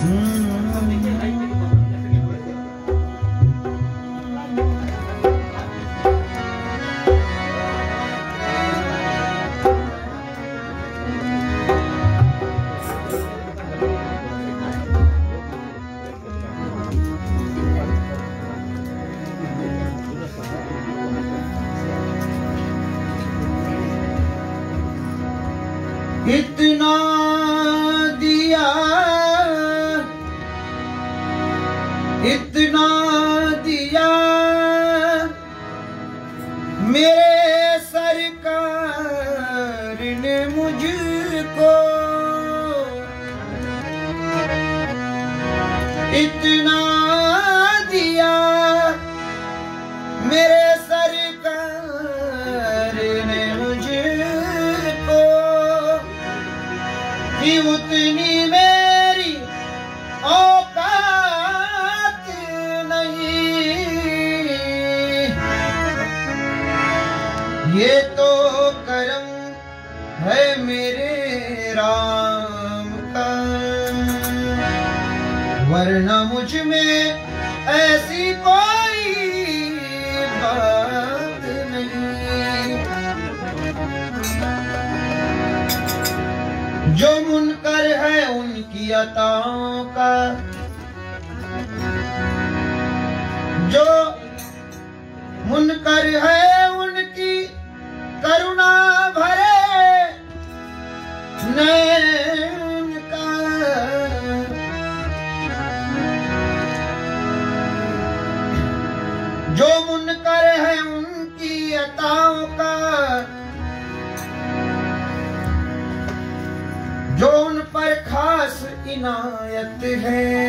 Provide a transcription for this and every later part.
Mm. करम है मेरे राम का। वरना मुझमें ऐसी कोई बात नहीं। जो मुनकर है उनकी अताओं का। जो मुनकर है नैन जो मुनकर है उनकी अताओं का। जो उन पर खास इनायत है।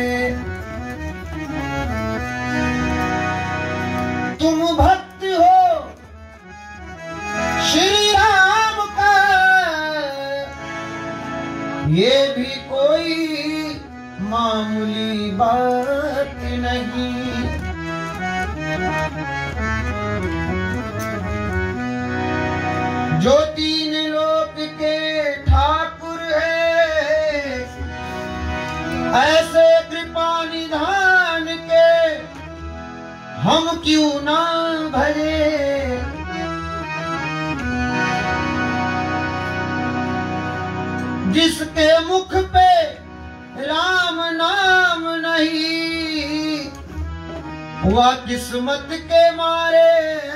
हम क्यों ना भरे? जिसके मुख पे राम नाम नहीं वह किस्मत के मारे।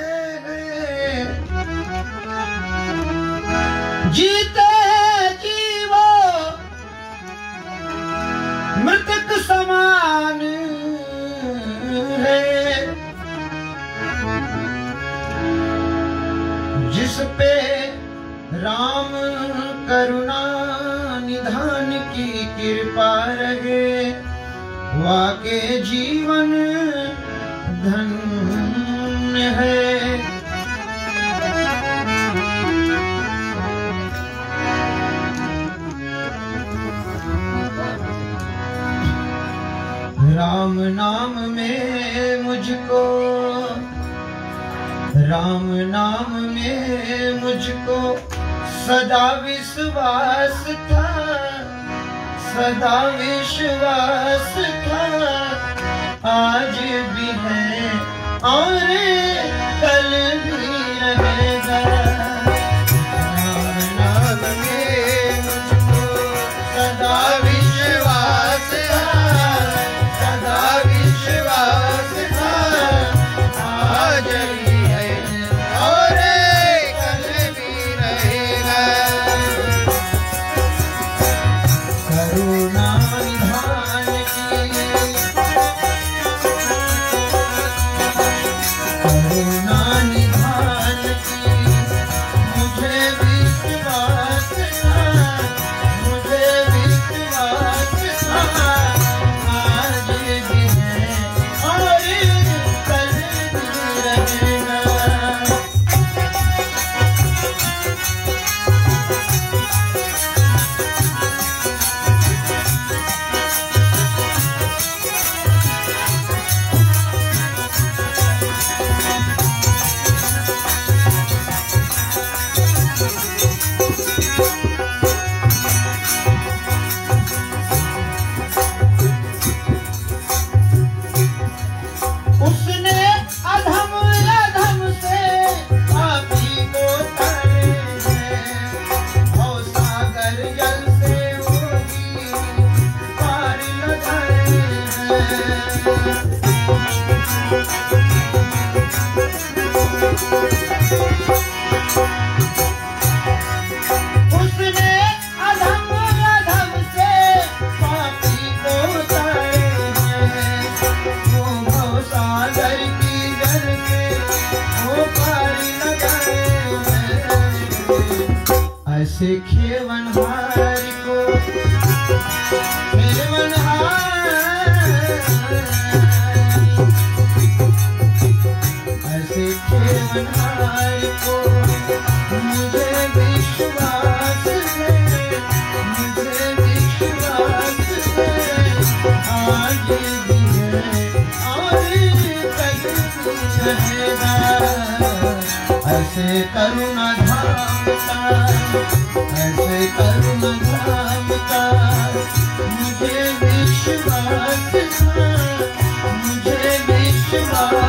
राम नाम में मुझको, राम नाम में मुझको सदा विश्वास था, सदा विश्वास था। आज भी है, और कल भी रहेगा out. विश्वास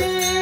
Hare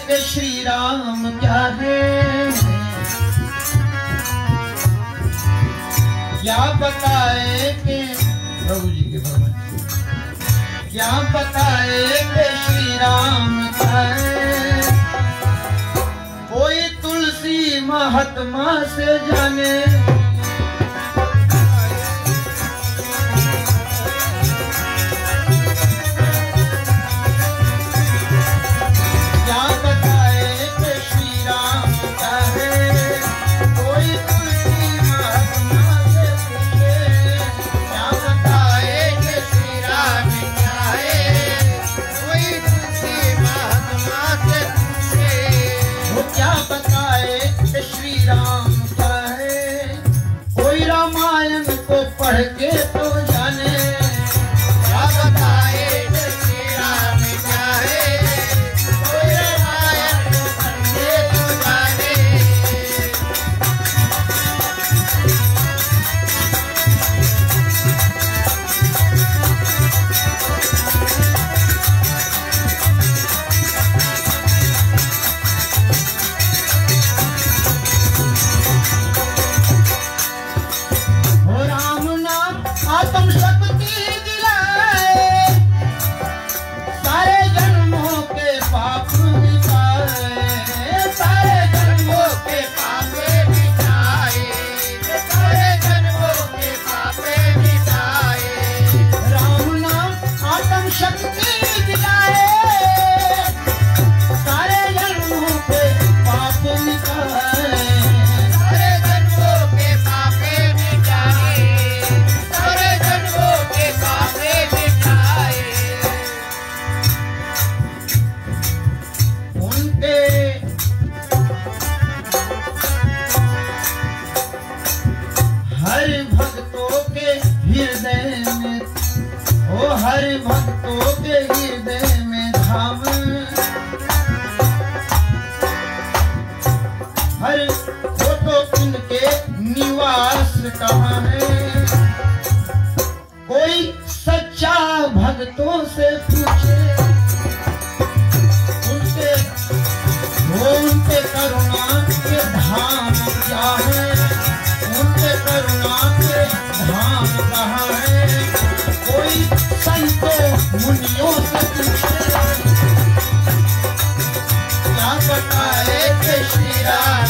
जग श्री राम प्यारे। क्या बताए के प्रभु जी के भवन। क्या बताए के श्री राम प्यारे। कोई तुलसी महात्मा से जाने। हर वो इनके निवास कहा है? कोई सच्चा भक्तों से पूछे उनके उनके करुणा के धाम क्या है? उनके करुणा के धाम कहा है? कोई संतों मुनियों से पूछे, क्या बताए कि श्री राम